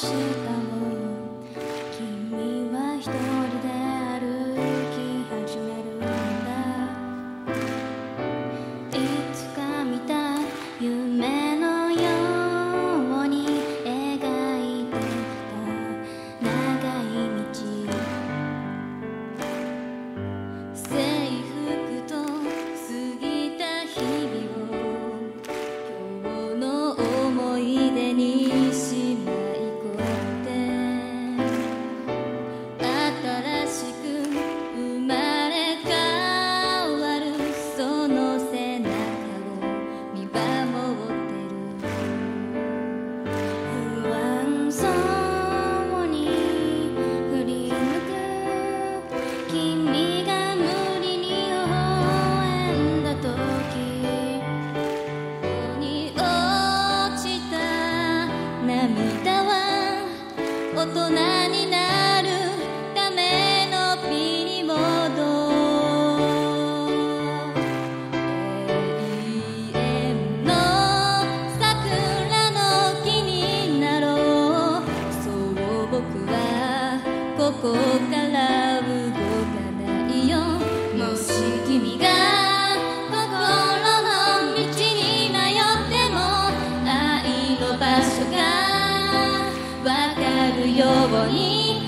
she did. 大人にるように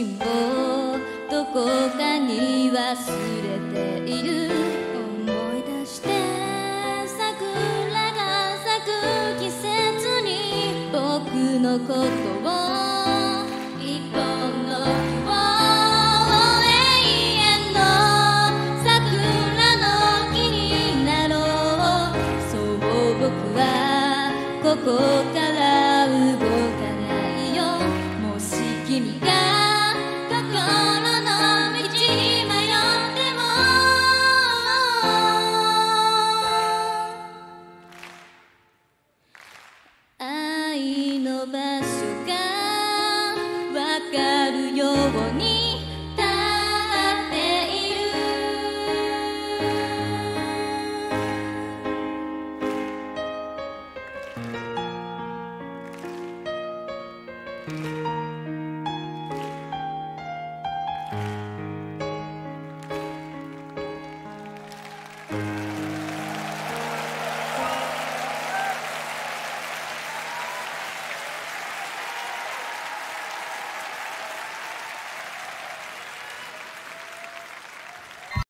をどこかに忘れている。思い出して桜が咲く季節に僕の。ことをここから動かないよもし君がこに立っている」